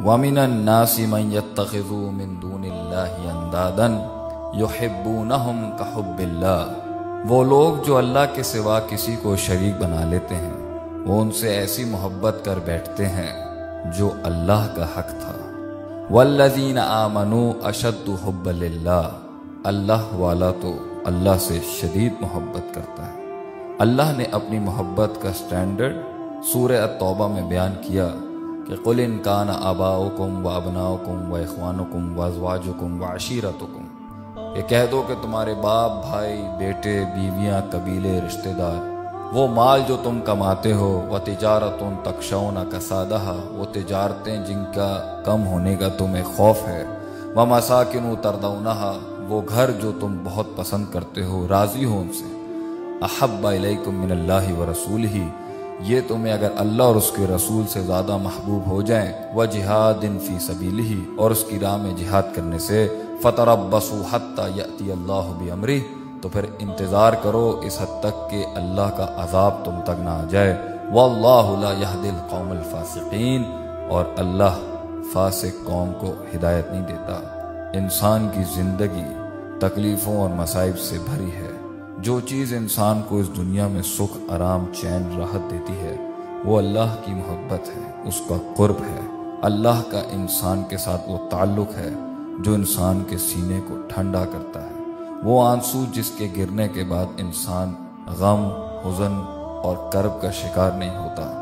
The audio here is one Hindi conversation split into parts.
वमिन नासी दूनिल्लाहि अंदादन युहिब्बूनहुम कहब्बिल्लाह वो लोग जो अल्लाह के सिवा किसी को शरीक बना लेते हैं, वो उनसे ऐसी मोहब्बत कर बैठते हैं जो अल्लाह का हक था। वल्लजीन आमनु अशद हब्बल्ला अल्लाह वाला तो अल्लाह से शदीद मोहब्बत करता है। अल्लाह ने अपनी मोहब्बत का स्टैंडर्ड सूर तौबा में बयान किया। कि कुल इनकान आबाओकुम व अबनाओकुम व इखवानुकुम व अजवाजुकुम व अशीरतुकुम। ये कह दो कि तुम्हारे बाप, भाई, बेटे, बीवियाँ, कबीले, रिश्तेदार, वो माल जो तुम कमाते हो, व तिजारत तकशौना कसादा वो तजारतें जिनका कम होने का तुम्हें खौफ है, व मसाकिन तरदौना वो घर जो तुम बहुत पसंद करते हो, राज़ी हो उनसे। अहब्बा मिनल्ला व रसूल ही ये तुम्हें अगर अल्लाह और उसके रसूल से ज़्यादा महबूब हो जाए, वह जिहाद इन फ़ी सबील ही और उसकी राह में जिहाद करने से फ़तरबसु हत्ता यती अल्लाह अमरी तो फिर इंतज़ार करो इस हद तक कि अल्लाह का अजाब तुम तक ना आ जाए। वल्लादिल कौमल फासिकीन, और अल्लाह फासिक कौम को हिदायत नहीं देता। इंसान की ज़िंदगी तकलीफ़ों और मसाइब से भरी है। जो चीज़ इंसान को इस दुनिया में सुख, आराम, चैन, राहत देती है, वो अल्लाह की मोहब्बत है, उसका कुर्ब है। अल्लाह का इंसान के साथ वो ताल्लुक है, जो इंसान के सीने को ठंडा करता है। वो आँसू जिसके गिरने के बाद इंसान गम, हुजन और कर्ब का शिकार नहीं होता।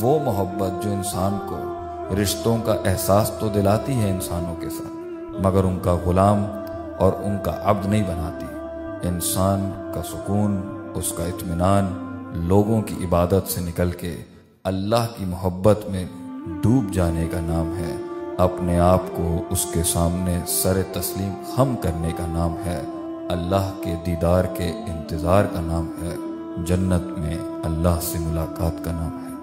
वो मोहब्बत जो इंसान को रिश्तों का एहसास तो दिलाती है इंसानों के साथ, मगर उनका गुलाम और उनका अब्द नहीं बनाती। इंसान का सुकून, उसका इत्मीनान, लोगों की इबादत से निकल के अल्लाह की मोहब्बत में डूब जाने का नाम है। अपने आप को उसके सामने सर तस्लीम हम करने का नाम है। अल्लाह के दीदार के इंतज़ार का नाम है। जन्नत में अल्लाह से मुलाकात का नाम है।